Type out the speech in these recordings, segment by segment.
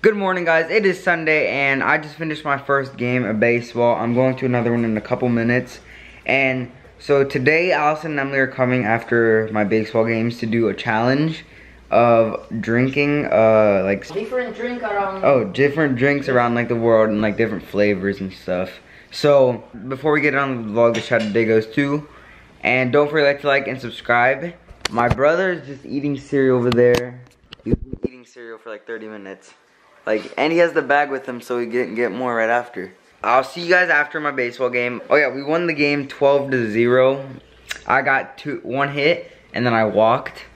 Good morning guys, it is Sunday and I just finished my first game of baseball. I'm going to another one in a couple minutes. And so today Alisson and Emily are coming after my baseball games to do a challenge of drinking uh like different drink around oh different drinks around like the world and like different flavors and stuff. So before we get on the vlog, the shout out goes too. And don't forget to like and subscribe. My brother is just eating cereal over there. He's been eating cereal for like 30 minutes. Like, and he has the bag with him so he can get more right after. I'll see you guys after my baseball game. Oh yeah, we won the game 12 to 0. I got two, one hit and then I walked.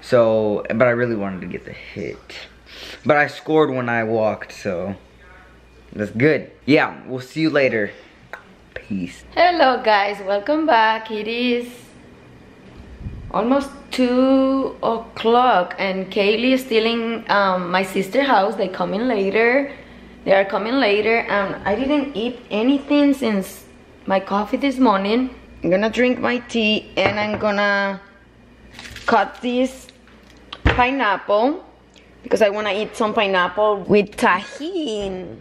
So, but I really wanted to get the hit. But I scored when I walked, so that's good. Yeah, we'll see you later. Peace. Hello guys, welcome back. It is almost two o'clock and Keilly is still in um, my sister's house. They coming later. They are coming later and I didn't eat anything since my coffee this morning. I'm gonna drink my tea and I'm gonna cut this pineapple because I wanna eat some pineapple with tahini.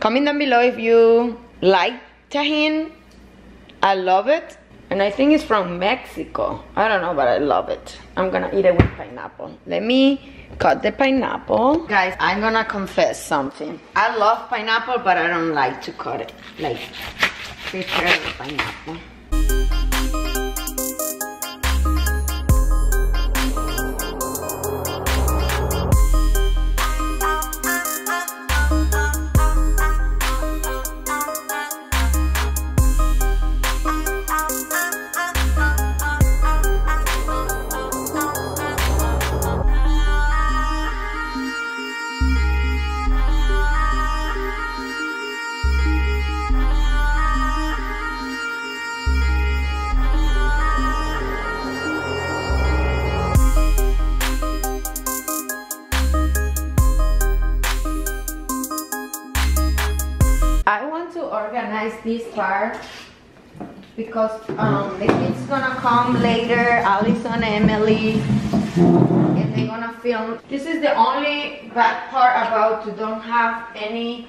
Comment down below if you like tahini. I love it. And I think it's from Mexico. I don't know, but I love it. I'm gonna eat it with pineapple. Let me cut the pineapple. Guys, I'm gonna confess something. I love pineapple, but I don't like to cut it. Like, prepare the pineapple. Part because um, the kids gonna come later, Alisson, Emily, and they're gonna film. This is the only bad part about to don't have any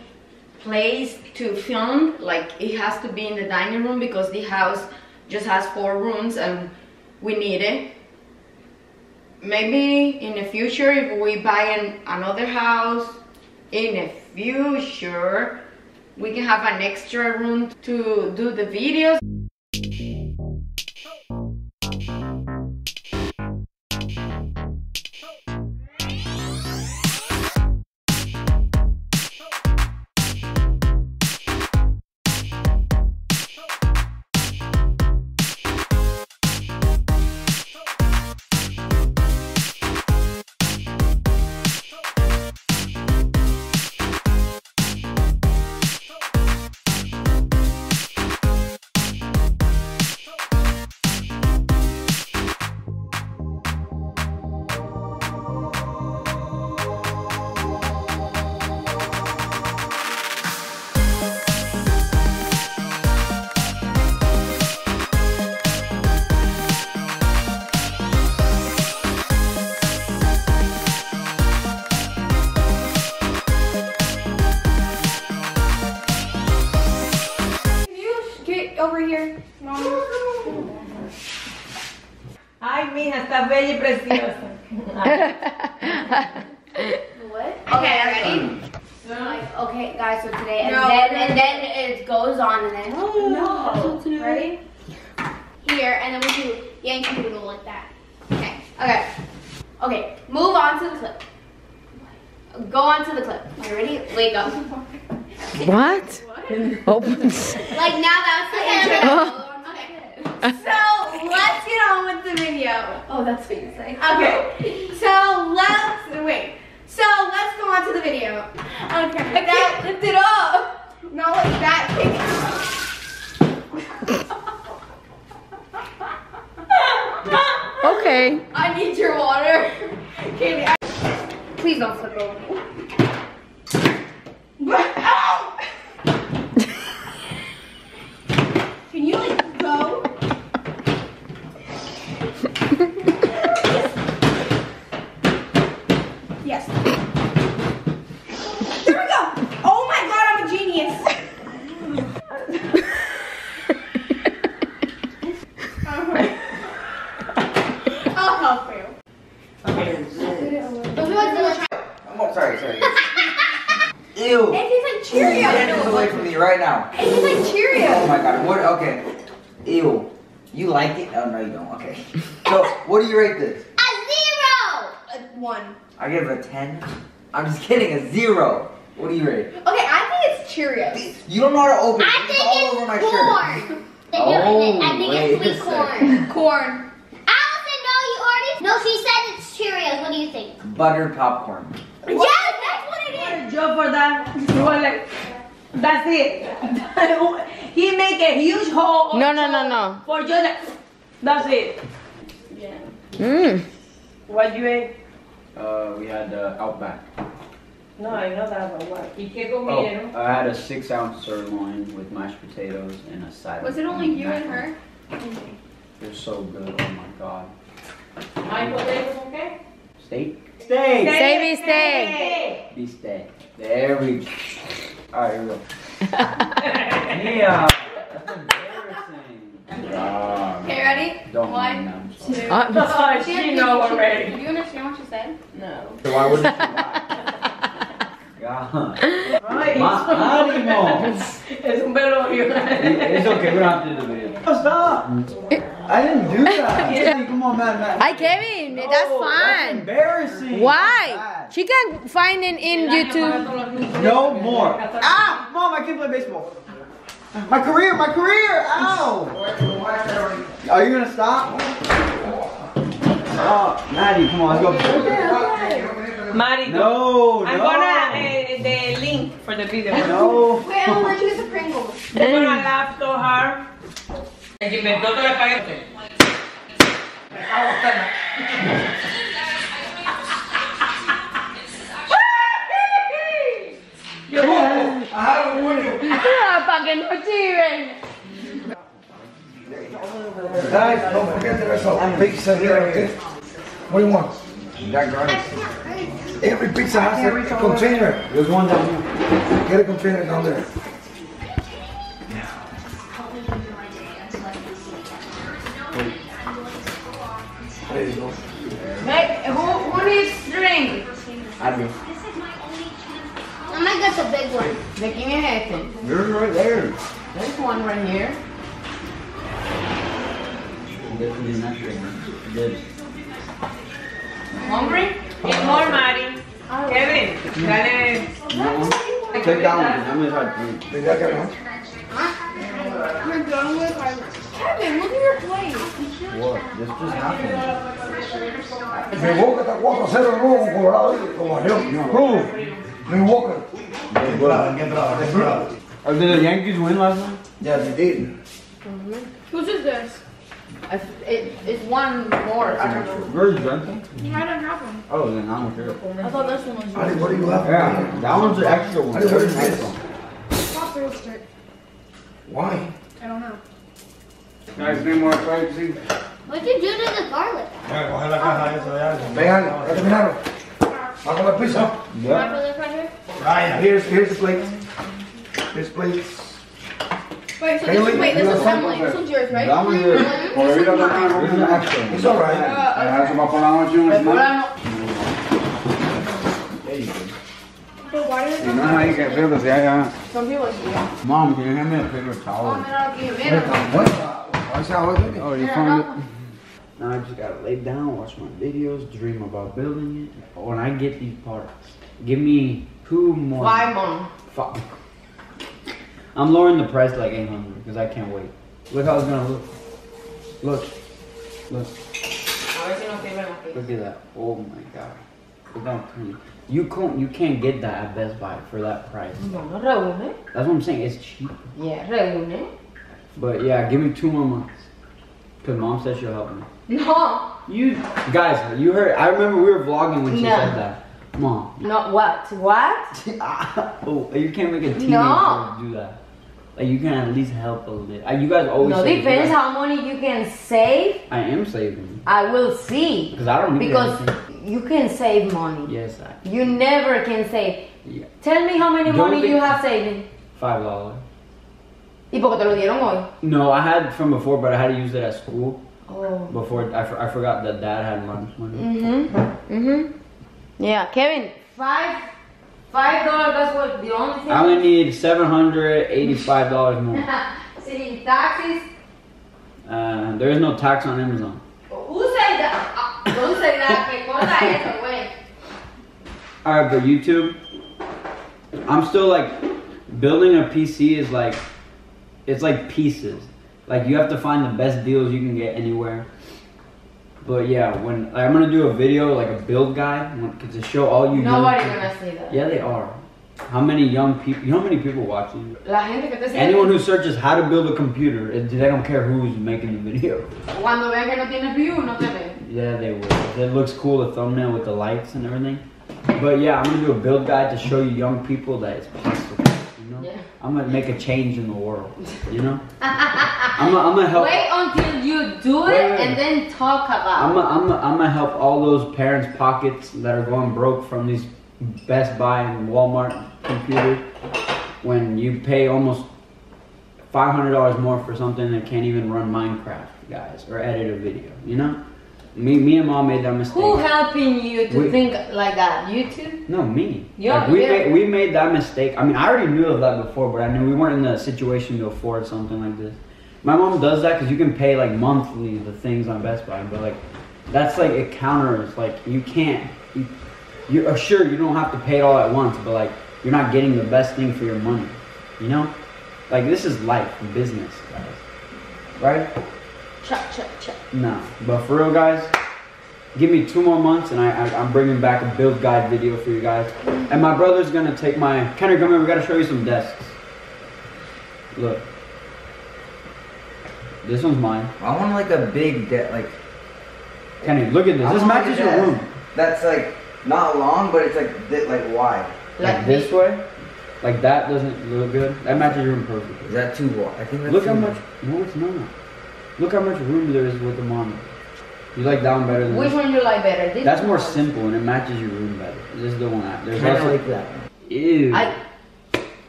place to film. Like it has to be in the dining room because the house just has four rooms and we need it. Maybe in the future if we buy an, another house in the future we can have an extra room to do the videos. Mija, bella y preciosa. What? Okay, ready? Like, okay, guys, so today, and then and then it goes on, and then no, ready? Here, and then we do Yankee Doodle like that. Okay, okay, okay. Move on to the clip. Go on to the clip. Are you ready? Wait, go. What? Oh. Like now that's the intro. So let's get on with the video. Oh, that's what you say. Okay. So let's wait. So let's go on to the video. Okay. Now lift it up. Not like that. Okay. I need your water. Katie, I please don't flip over. Ow! Can you like go? Yes. oh, sorry, sorry. Ew. It tastes like Get this away from me right now. It tastes like Oh my god, what, okay. Ew. You like it? Oh, no, you don't, okay. So, what do you rate this? A zero. A one. I give it a 10. I'm just kidding, a zero. What do you rate? Okay, I think it's Cheerios. You don't know how to open it. I It's think all it's over my corn. shirt. Oh, I think it's sweet corn. Corn. Alisson, no, you already. No, she said it's Cheerios. What do you think? Buttered popcorn. Yes, that's what it is. Job for that. You were like, that's it. he make a huge hole. No, no, no, no. For just that. That's it. Yeah. Mmm. What you ate? Uh, we had uh, Outback. No, I know that, but what? ¿Y qué Oh. I had a six ounce sirloin with mashed potatoes and a side. Was it only you and macaroni. her? They're so good. Oh my god. ¿Hay potatoes con qué? Steak. Steak. Stay, be stay. Be steak. There we go. All right, here we go. Yeah. That's embarrassing. Ah, Okay, ready? Don't mind One, them. so- two. Uh, Oh, she know Do already. you understand what she said? No. So why wouldn't you lie? God. Right. Ma- ánimo. Es un velorio. It's okay. We don't have to do the video. Stop. I didn't do that. Hey, come on, man, man. Hi, Kevin. That's Oh, That's fine. embarrassing. Why? She can find it in YouTube. No more. Ah, mom, I can't play baseball. My career, my career. Ow. Are you gonna stop? Oh, Maddie, come on, let's go. Mari, No, no. I'm no. gonna uh, the link for the video. No. Wait, I'm gonna choose the Pringles. I'm gonna laugh so hard. El que inventó todo el espagueti. Para que no chiven. Guys, don't forget there's a pizza here, okay? What do you want? That garlic. Every pizza has a container. There's one down here. Get a container down there. There I do. I might get the big one. ¿De quién es este? You're right there. There's one right here. Definitely not there. Good. Hungry? Eat more, Mari. Kevin, dale. Take that one. I'm gonna try to drink. Did that get on? You're done with our... Kevin, look at your plate. What? This just happened. Milwaukee está 4 a 0 nuevo con Colorado y con León. Cruz. Milwaukee. Oh, did the Yankees win last night? Yeah, they did. Mm-hmm. Whose is this? It, it, it's one more. I don't know. Where's Benton? I don't have one. Oh, then I'm sure. I thought this one was Ali, what do you have? Yeah, that one's an extra one. I just heard it Nice is. one. Pop roasted. Why? I don't know. Guys, need more spicy? What'd you do to the garlic? Ven, Ali, ya terminaron. Va con la pizza. Yeah. Brother pressure? Here's, here's the plate. Here's plates. Wait, so Hey, this wait, is, wait, this you is have assembly. something? This one's yours, right? That one's yours. This is uh, uh, mine. This is an extra It's one. alright. There you go. But why did it You know how you can feel this, yeah, yeah. Some people like yeah. Mom, can you hand me a paper towel? Oh, mira, aquí, mira. Why is that what it is? Oh, you found it? Uh-huh. Now I just gotta lay down, watch my videos, dream about building it. When I get these parts, give me two more. Five more. Fuck. I'm lowering the price like 800 because I can't wait. Look how it's gonna look. Look. Look. A ver si nos sirven aquí. Look at that. Oh my god. Look how clean. You can't you can't get that at Best Buy for that price. Bueno, reúne. That's what I'm saying. It's cheap. Yeah, reúne. But yeah, give me two more months. Cause mom said she'll help me. No, You guys, you heard. I remember we were vlogging when she No. said that. Mom. no, what? What? oh, you can't make a teenager No. do that. Like you can at least help a little. You guys always. No, say depends you guys- how money you can save. I am saving I will see. because I don't need Because anything. you can save money. Yes, I. You never can save. Yeah. Tell me how many Yo money you have saving. Five dollars. ¿Y porque te lo dieron hoy? No, I had from before, but I had to use it at school. Oh. Before I, I forgot that dad had money. Mm-hmm. Mm-hmm. Yeah, Kevin, five five dollars. That's what the only thing. I only need seven hundred eighty-five dollars more. See, taxes. Uh, there is no tax on Amazon. Who said that? Ah, Don't say that. Me corta eso, güey. All right, but YouTube, I'm still like building a PC is like it's like pieces. Like you have to find the best deals you can get anywhere. But yeah, when like, I'm gonna do a video like a build guide to show all you Nobody gonna see that. Yeah, they are. How many young people? You know how many people watching? La gente que te sigue. Anyone who searches how to build a computer, it, they don't care who's making the video. Cuando vean que no tienes view, no te ven. Yeah, they will. It looks cool, the thumbnail with the lights and everything. But yeah, I'm gonna do a build guide to show you young people that it's possible. You know, Yeah. I'm gonna make a change in the world. You know, I'm gonna, I'm gonna help. Wait until you do Wait, it wait, and then talk I'm about. gonna, I'm, gonna, I'm gonna help all those parents' pockets that are going broke from these Best Buy and Walmart computers when you pay almost $500 more for something that can't even run Minecraft, guys, or edit a video. You know, me, me and mom made that mistake. Who helping you to We- think like that? You too? No, me. Yeah, like we yeah. made we made that mistake. I mean, I already knew of that before, but I knew we weren't in the situation to afford something like this. My mom does that because you can pay like monthly the things on Best Buy, but like that's like it counters like you can't. You, you sure you don't have to pay it all at once, but like you're not getting the best thing for your money. You know, like this is life business, guys. Right? Chop, chop, chop. No, but for real, guys, give me two more months, and I, I I'm bringing back a build guide video for you guys. And my brother's gonna take my Kenny. Come here. We gotta show you some desks. Look, this one's mine. I want like a big desk, like. Kenny, look at this. I This want, like, matches your room. That's like not long, but it's like thi- like wide. Like, Like this way. Like that doesn't look good. That matches your room perfectly. Is that too wide? I think that's Look too how much. No, it's not. Look how much room there is with the monitor. You like that one better than Which this? one you like better? This That's one more or- simple and it matches your room better. This is the one. I, there's Kind of also like that. ew. I.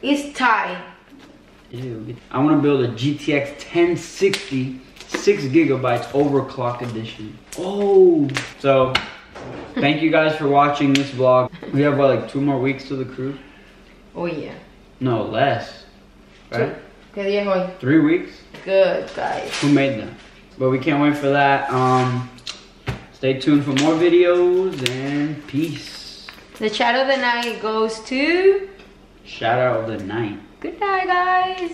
It's tight. Ew. I want to build a GTX 1060 6 gigabytes overclock edition. Oh. So, thank you guys for watching this vlog. We have what, like two more weeks to the cruise? Oh yeah. No, less. Right? ¿Qué día es hoy? Three weeks? Good guys. Who made that? But we can't wait for that. Um, stay tuned for more videos and peace. The shadow of the night goes to. Shadow of the night. Good night, guys.